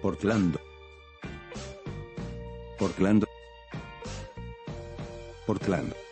Portland. Portland. Portland.